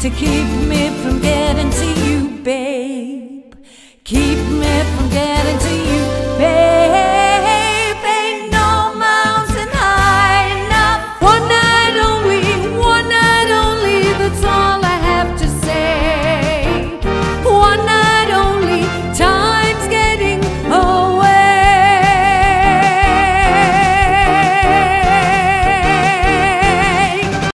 to keep me from getting to you, babe. Keep